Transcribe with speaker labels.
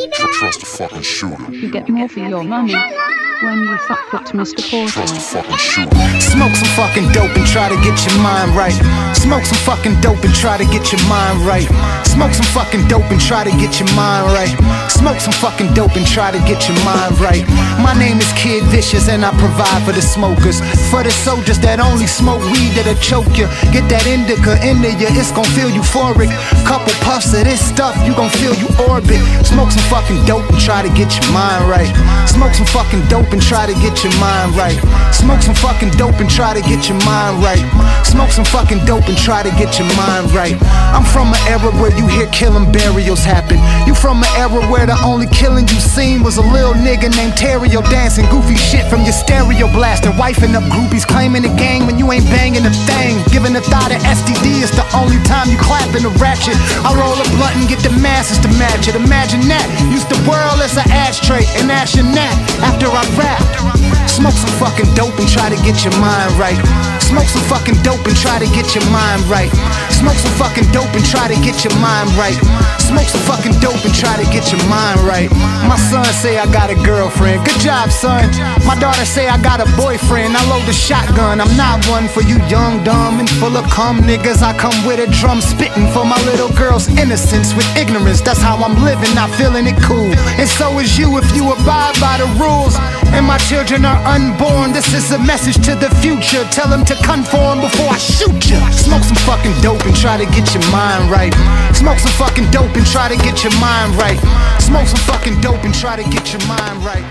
Speaker 1: I trust a fucking shooter.
Speaker 2: You get more for your money when you fuck with Mr. Porter.
Speaker 1: Trust a fucking shooter.
Speaker 3: Smoke some fucking dope and try to get your mind right. Smoke some fucking dope and try to get your mind right. Smoke some fucking dope and try to get your mind right. Smoke some fucking dope and try to get your mind right. My name is Kid Vicious and I provide for the smokers. For the soldiers that only smoke weed that'll choke you. Get that indica into you, it's gon' feel euphoric. Couple puffs of this stuff, you gon' feel you orbit. Smoke some fucking dope and try to get your mind right. Smoke some fucking dope and try to get your mind right. Smoke some fucking dope and try to get your mind right. Smoke some fucking dope and try to get your mind right. I'm from an era where you hear killing burials happen. You from an era where the only killing you seen was a little nigga named Terrio dancing goofy shit from your stereo blaster. Wifing up groupies, claiming the gang when you ain't banging a thing. Giving a thought of STD is the only time you clapping a ratchet. I roll a blunt and get the masses to match it. Imagine that. Use the world as an ashtray and ash nap after I rap. Smoke some fucking dope and try to get your mind right. Smoke some fucking dope and try to get your mind right. Smoke some fucking dope and try to get your mind right. Smoke some fucking dope and try to get your mind right. My son say I got a girlfriend. Good job, son. My daughter say I got a boyfriend. I load the shotgun. I'm not one for you young, dumb, and full of cum niggas. I come with a drum spitting for my little girl's innocence with ignorance. That's how I'm living, not feeling it cool. And so is you if you abide by the rules. And my children are unborn. This is a message to the future. Tell them to conform before I shoot you. Smoke some fucking dope and try to get your mind right. Smoke some fucking dope and try to get your mind right. Smoke some fucking dope and try to get your mind right.